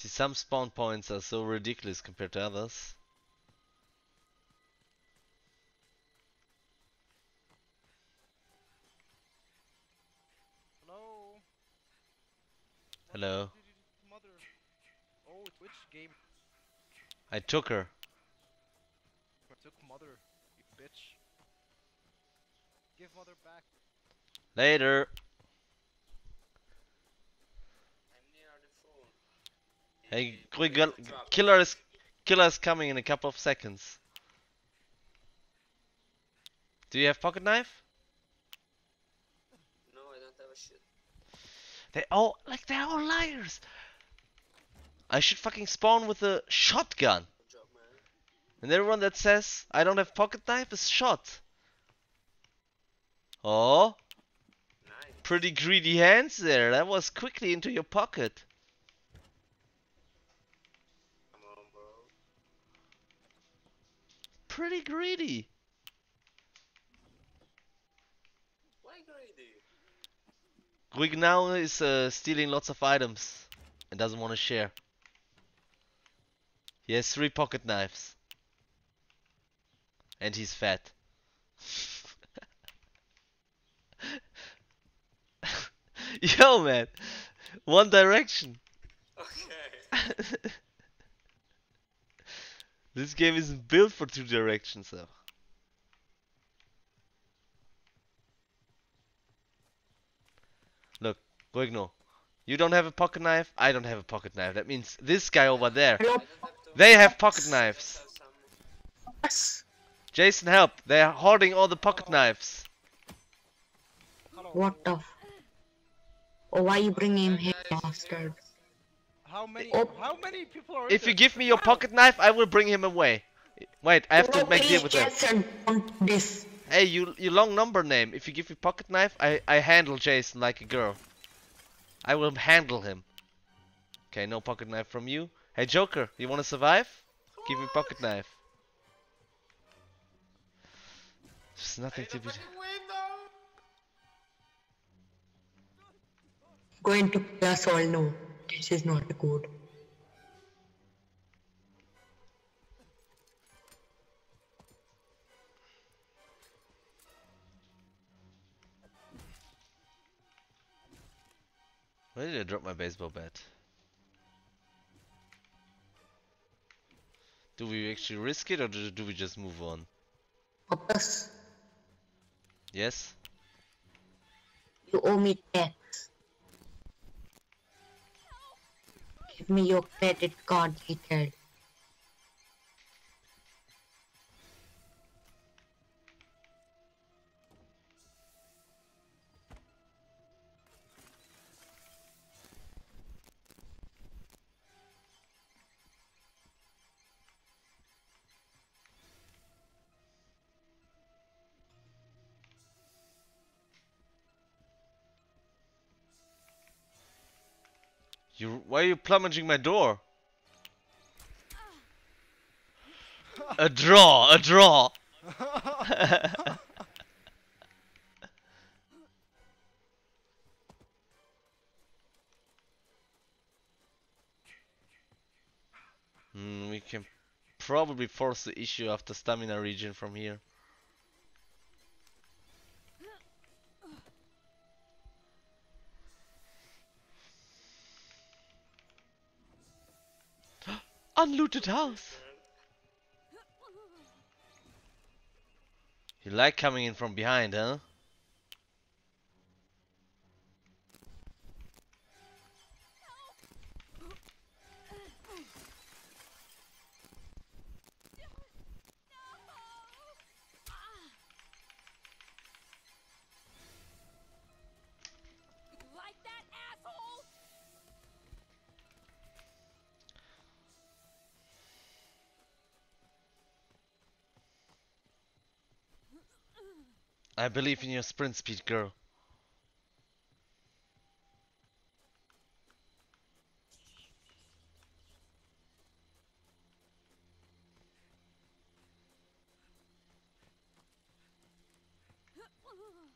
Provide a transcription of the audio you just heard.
See, some spawn points are so ridiculous compared to others. Hello. Hello. did you do to mother? Oh, it's which game? I took her. I took mother, you bitch. Give mother back. Later. Hey, quick, wait gal- to drop. killer is killer is coming in a couple of seconds. Do you have pocket knife? No, I don't have a shit. They all like they're all liars. I should fucking spawn with a shotgun. Job. And everyone that says I don't have pocket knife is shot. Oh, Nice. pretty greedy hands there. That was quickly into your pocket. Pretty greedy. Why greedy? Quick now is uh, stealing lots of items and doesn't want to share. He has three pocket knives. And he's fat. Yo, man. One Direction. Okay. this game isn't built for two directions, though. Look, Guigno. You don't have a pocket knife, I don't have a pocket knife. That means this guy over there. I don't have to They have pocket knives. Jason, help! They're hoarding all the pocket knives. What the? F- oh, why you bring him here, bastard? Here. How many? Oh. How many people are? If in you give me your pocket knife, I will bring him away. Wait, I have to make deal with them. This. Hey, you, you long number name. If you give me pocket knife, I, I handle Jason like a girl. I will handle him. Okay, no pocket knife from you. Hey, Joker, you want to survive? Give me pocket knife. There's nothing to the be. fucking! Going to kill us all. No, this is not good. Where did I drop my baseball bat? Do we actually risk it or do, we just move on? Yes? you owe me tax. Me your credit card details. You why are you plumaging my door? a draw, a draw. Hmm, we can probably force the issue of the stamina regen from here. Unlooted house. You like coming in from behind, huh? I believe in your sprint speed, girl.